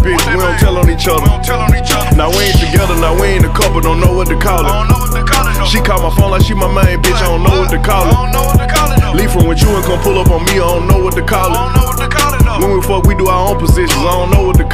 bitch, we don't tell on each other. Now we ain't together, now we ain't a couple, don't know what to call it. She call my phone like she my main bitch, I don't know what to call it. Leave from with you and come pull up on me, I don't know what to call it. When we fuck, we do our own positions, I don't know what to call it.